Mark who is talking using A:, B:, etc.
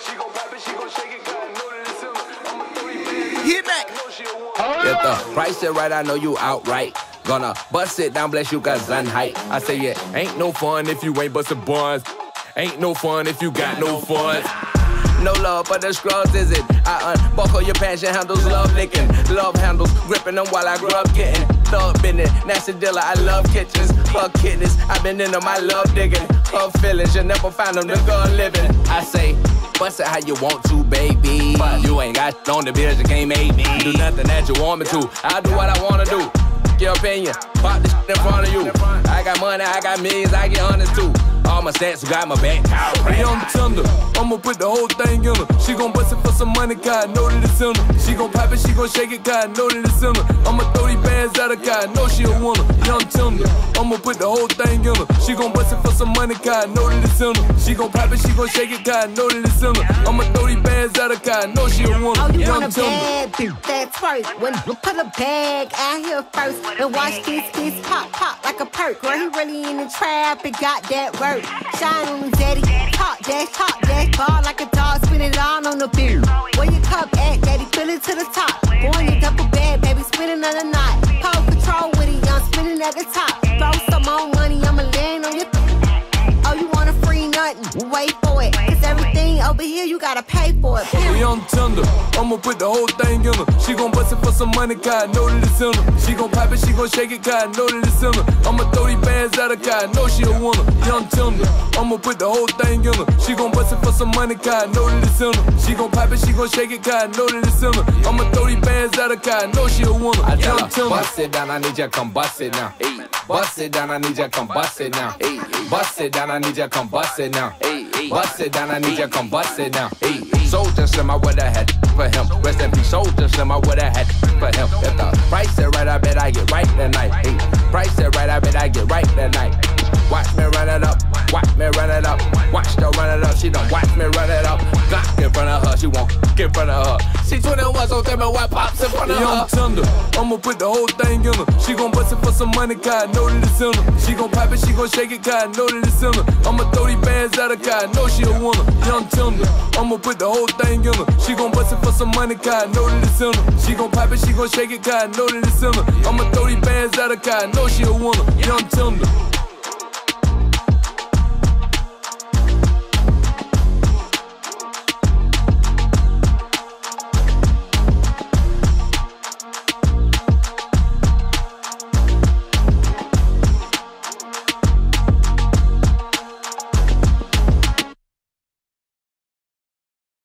A: She gon' pop it, she gon' shake it, cause I know that it's in her. I'ma throw these bands.
B: Hit
C: the price is right, I know you outright. Gonna bust it down, bless you, cause Zun height. I say it ain't no fun if you ain't bustin' buns. Ain't no fun if you got no fun. No love for the scrubs, is it? I unbuckle your passion handles, love licking. Love handles, gripping them while I grub getting. Thug business, nasty dealer, I love kitchens. Fuck kidneys, I've been into my love digging. Her feelings, you never find them, the girl living. I say, bust it how you want to, baby. But you ain't got on the bills, you can't make me. Do nothing that you want me to. I do what I wanna do. Your opinion, pop this in front of you. I got money, I got millions, I get honest too. My stats got my back.
D: Hey, I'm tender. I'ma put the whole thing in her. She gon' bust it for some money, I know that it's in her. She gon' pop it, she gon' shake it, I know that it's in her. I'ma throw these bands her, cause I know she a winner. Yeah, I'm. I'ma put the whole thing in her. She gon' bust it for some money, I know that it's in her. She gon' pop it, she gon' shake it, I know that it's in her. I'ma throw these bands her, cause I know she a winner.
E: Oh, you want a bad bitch that's first. When you put a bag out here first and watch this kiss pop pop like a perk. Girl, he really in the trap and got that work. Shine on him, daddy. Talk dash, talk dash, ball like a dog, spin it all on the beer. Where your cup at, daddy? Fill it to the top. Boy, you double bag, baby, spinning on the knot. Pole control with it, young, spinning at the top. Throw some more money, I'ma land on your. Oh, you want a free nothing? Wait for everything over here, you gotta pay for it. Period.
D: We on tender. I'ma put the whole thing in her. She gon' bust it for some money, cause I know that it's in her. She gon' pop it, she gon' shake it, cause I know that it's in her. I'ma throw these bands at her, cause I know she a winner. Yeah, I'm tender. I'ma put the whole thing in her. She gon' bust it for some money, cause I know that it's in her. She gon' pop it, she gon' shake it, cause I know that it's in her. I'ma throw these bands at her, cause I know she a winner.
C: I
D: Yeah,
C: tell
D: I'm
C: bust it down, I need you to come bust it now. Hey. Bust it down, I need you to come bust it now. Hey. Bust it down, I need you to come bust it now. Hey. Bust it down, I need you to come bust it down. Hey. Soulja Slim, I would've had for him. Rest in peace, Soulja Slim, I would've had for him. If the price is right, I bet I get right tonight. Price is right, I bet I get right tonight. Watch me run it up, watch me run it up, watch her run it up. She done watch me run it up. Glock in front of her, she won't get in front of her. She 21, so tell me what pops in front of
D: Yeah,
C: her.
D: I'm tender. I'ma put the whole thing in her. She gon' bust it for some money, cause I know that it's in her. She gon' pop it, she gon' shake it, cause I know that it's in her. I'ma throw these bands at her, cause I know she a winner. Yeah, I'm tender. I'ma put the whole thing in her. She gon' bust it for some money, cause I know that it's in her. She gon' pop it, she gon' shake it, cause I know that it's in her. I'ma throw these bands at her, cause I know she a winner. Yeah, I'm tender.